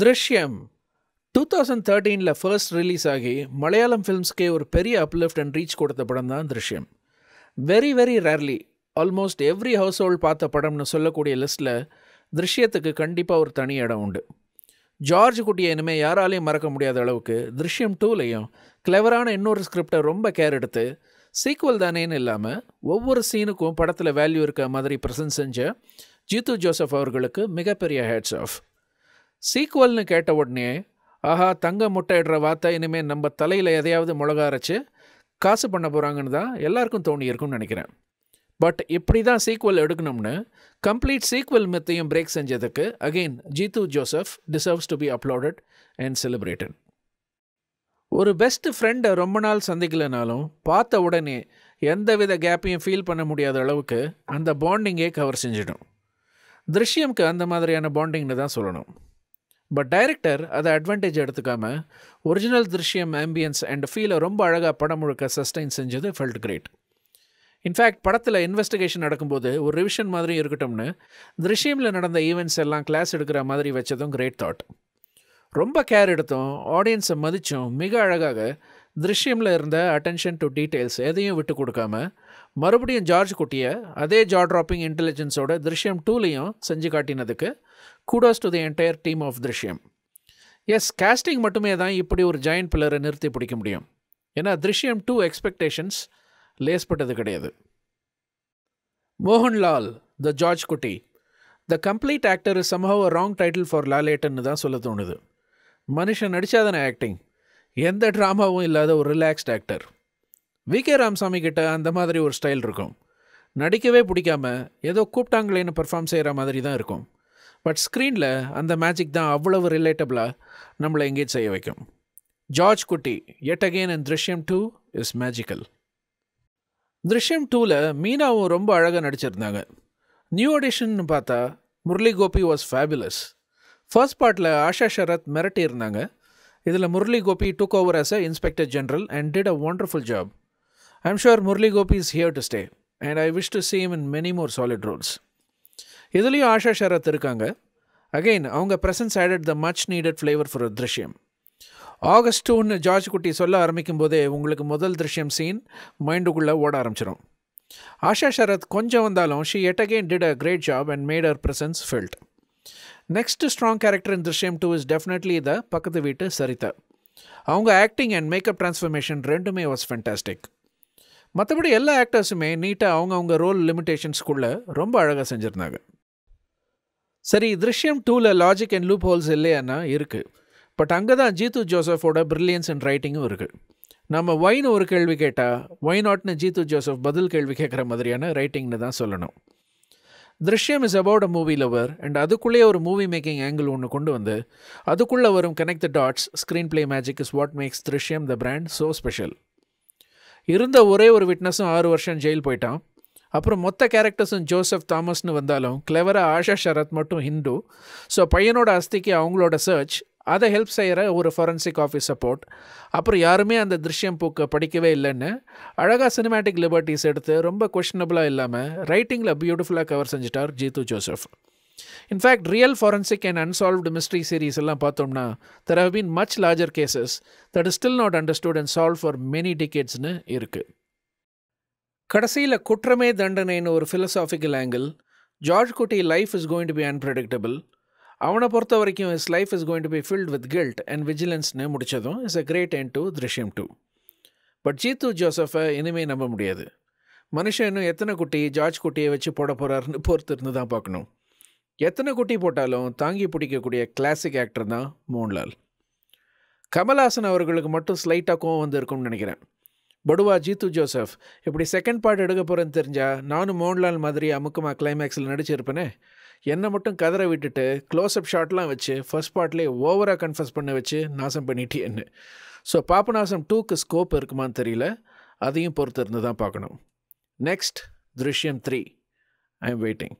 திருஷ்யம். Two thousand தேர்ட்டீனில் first release ஆகி மலையாளம் ஃபிலிம்ஸ்க்கே ஒரு பெரிய அப்லிஃப்ட் அண்ட் ரீச் கொடுத்த படம் தான் Drishyam. Very very rarely almost every household பார்த்த படம்னு சொல்லக்கூடிய லிஸ்ட்டில் திருஷ்யத்துக்கு கண்டிப்பாக ஒரு தனி இடம் உண்டு. ஜார்ஜ் குட்டியை இனிமேல் யாராலையும் மறக்க முடியாத அளவுக்கு திருஷ்யம் டூலையும் கிளவரான இன்னொரு ஸ்கிரிப்டை ரொம்ப கேர் எடுத்து சீக்குவல் தானேன்னு இல்லாமல் ஒவ்வொரு சீனுக்கும் படத்தில் வேல்யூ இருக்க மாதிரி ப்ரெசன்ட் செஞ்ச ஜீத்து ஜோசப் அவர்களுக்கு மிகப்பெரிய ஹேட்ஸ் ஆஃப் சீக்குவல்னு கேட்ட உடனே ஆஹா தங்க முட்டையிடுற வார்த்தை இனிமேல் நம்ம தலையில் எதையாவது மிளகா அரைச்சு காசு பண்ண போகிறாங்கன்னு தான் எல்லாருக்கும் தோணி இருக்கும்னு நினைக்கிறேன். பட் இப்படி தான் சீக்குவல் எடுக்கணும்னு கம்ப்ளீட் சீக்வல் மெத்தையும் பிரேக் செஞ்சதுக்கு again Jeethu Joseph deserves to be applauded and celebrated. ஒரு பெஸ்ட் ஃப்ரெண்டை ரொம்ப நாள் சந்திக்கலைனாலும் பார்த்த உடனே எந்தவித கேப்பையும் ஃபீல் பண்ண முடியாத அளவுக்கு அந்த பாண்டிங்கே கவர் செஞ்சிடும். திருஷ்யம்க்கு அந்த மாதிரியான பாண்டிங்னு தான் சொல்லணும். பட் டைரக்டர் அதை அட்வான்டேஜ் எடுத்துக்காம ஒரிஜினல் திருஷ்யம் ஆம்பியன்ஸ் அண்ட் ஃபீலை ரொம்ப அழகாக படம் முழுக்க சஸ்டைன் செஞ்சது ஃபெல்ட் கிரேட் இன்ஃபேக்ட் படத்தில் இன்வெஸ்டிகேஷன் நடக்கும்போது ஒரு ரிவிஷன் மாதிரி இருக்கட்டும்னு திருஷ்யமில் நடந்த ஈவெண்ட்ஸ் எல்லாம் கிளாஸ் எடுக்கிற மாதிரி வச்சதும் கிரேட் தாட் ரொம்ப கேர் எடுத்தும் ஆடியன்ஸை மதித்தும் மிக அழகாக திருஷ்யமில் இருந்த அட்டென்ஷன் டு டீட்டெயில்ஸ் எதையும் விட்டு கொடுக்காம மறுபடியும் ஜார்ஜ் குட்டியை அதே ஜா ட்ராப்பிங் இன்டெலிஜென்ஸோட திருஷ்யம் டூலையும் செஞ்சு காட்டினதுக்கு kudos to the entire team of Drishyam as casting மட்டுமே தான் இப்படி ஒரு ஜாயின்ட் பில்லரை நிறுத்தி பிடிக்க முடியும். ஏன்னா திருஷ்யம் டூ எக்ஸ்பெக்டேஷன்ஸ் லேஸ்பட்டது கிடையாது. Mohanlal the George Kutty the complete actor is somehow wrong title for லாலேட்டன்னு தான் சொல்ல தோணுது. மனுஷன் நடித்தாதானே ஆக்டிங் எந்த ட்ராமாவும் இல்லாத ஒரு relaxed actor V K Ramasamy கிட்ட அந்த மாதிரி ஒரு ஸ்டைல் இருக்கும். நடிக்கவே பிடிக்காம ஏதோ கூப்பிட்டாங்களேன்னு பர்ஃபார்ம் செய்கிற மாதிரி தான் இருக்கும். பட் ஸ்க்ரீனில் அந்த மேஜிக் தான் அவ்வளவு ரிலேட்டபிளாக நம்மளை எங்கேஜ் செய்ய வைக்கும். George Kutty yet again and Drishyam two is magical Drishyam டூவில் மீனாவும் ரொம்ப அழகாக நடிச்சிருந்தாங்க. நியூ ஆடிஷன்னு பார்த்தா Murali Gopi was fabulous first பார்ட்டில் ஆஷா ஷரத் மிரட்டி இருந்தாங்க. இதில் Murali Gopi took over as a inspector general and did a wonderful job I am sure Murali Gopi is here to stay and I wish to see him in many more solid roles இதுலேயும் ஆஷா ஷரத் இருக்காங்க. Again அவங்க presence added the much needed flavour for Drishyam August டூன்னு George Kutty சொல்ல ஆரம்பிக்கும் போதே உங்களுக்கு முதல் திருஷ்யம் scene மைண்டுக்குள்ளே ஓட ஆரம்பிச்சிடும் ஆஷா ஷரத் கொஞ்சம் வந்தாலும் she yet again did a great job and made our presence felt next strong character in Drishyam two is definitely the பக்கத்து வீட்டு சரிதா. அவங்க ஆக்டிங் அண்ட் மேக்கப் ட்ரான்ஸ்ஃபர்மேஷன் ரெண்டுமே வாஸ் ஃபென்டாஸ்டிக் மற்றபடி எல்லா ஆக்டர்ஸுமே நீட்டாக அவங்கவுங்க ரோல் லிமிட்டேஷன்ஸ்குள்ளே ரொம்ப அழகாக செஞ்சுருந்தாங்க. சரி திருஷ்யம் டூவில் லாஜிக் அண்ட் லூப் ஹோல்ஸ் இல்லையானா? இருக்குது பட் அங்கே தான் ஜீத்து ஜோசஃபோட ப்ரில்லியன்ஸ் அண்ட் ரைட்டிங்கும் இருக்குது நம்ம ஒயின் ஒரு கேள்வி கேட்டால் ஒய் நாட்னு ஜீத்து ஜோசப் பதில் கேள்வி கேட்குற மாதிரியான ரைட்டிங்னு தான் சொல்லணும். Drishyam is about a movie lover and அதுக்குள்ளேயே ஒரு மூவி மேக்கிங் ஆங்கிள் ஒன்று கொண்டு வந்து அதுக்குள்ளே வரும் connect the dots screenplay magic is what makes Drishyam the brand so special இருந்த ஒரே ஒரு விட்னஸும் ஆறு வருஷம் ஜெயில் போயிட்டான். அப்புறம் மொத்த கேரக்டர்ஸும் ஜோசப் தாமஸ்னு வந்தாலும் கிளவராக ஆஷா ஷரத் மட்டும் ஹிந்து. ஸோ பையனோட அஸ்திக்கு அவங்களோட சர்ச் அதை ஹெல்ப் செய்கிற ஒரு ஃபாரன்சிக் ஆஃபீஸ் சப்போர்ட் அப்புறம் யாருமே அந்த திருஷ்யம் பூக்க படிக்கவே இல்லைன்னு அழகாக சினிமேட்டிக் லிபர்ட்டிஸ் எடுத்து ரொம்ப கொஷனபுளாக இல்லாமல் ரைட்டிங்கில் பியூட்டிஃபுல்லாக cover செஞ்சிட்டார் Jeethu Joseph. In fact real forensic and unsolved mystery series எல்லாம் பார்த்தோம்னா there have been much larger cases that is still not understood and solve for many டிகேட்ஸ்னு இருக்குது கடைசியில் குற்றமே தண்டனைன்னு ஒரு philosophical angle George Kutty life is going to be unpredictable அவனை பொறுத்த வரைக்கும் is life is going to be filled with guilt and விஜிலன்ஸ்னு முடித்ததும் is a great end to Drishyam two but Jeethu ஜோசஃபை இனிமேல் நம்ப முடியாது. மனுஷன் இன்னும் எத்தனை குட்டி ஜார்ஜ் குட்டியை வச்சு போட போகிறாருன்னு பொறுத்து இருந்து தான் பார்க்கணும். எத்தனை குட்டி போட்டாலும் தாங்கி பிடிக்கக்கூடிய கிளாசிக் ஆக்டர் தான் மோகன்லால். கமல்ஹாசன் அவர்களுக்கு மட்டும் ஸ்லைட்டாக கோவம் வந்து இருக்கும்னு நினைக்கிறேன். படுவா ஜீத்து ஜோசப் இப்படி செகண்ட் பார்ட் எடுக்க போகிறேன்னு தெரிஞ்சால் நானும் மோகன்லால் மாதிரி அமுக்கமாக கிளைமேக்ஸில் நடிச்சிருப்பேனே. என்னை மட்டும் கதற விட்டுட்டு க்ளோஸ்அப் ஷாட்லாம் வச்சு ஃபர்ஸ்ட் பார்ட்லேயே ஓவராக கன்ஃபஸ் பண்ண வச்சு நாசம் பண்ணிட்டேன்னு. ஸோ பாபநாசம் டூக்கு ஸ்கோப் இருக்குமான்னு தெரியல. அதையும் பொறுத்து இருந்து தான் பார்க்கணும். Next Drishyam three I am waiting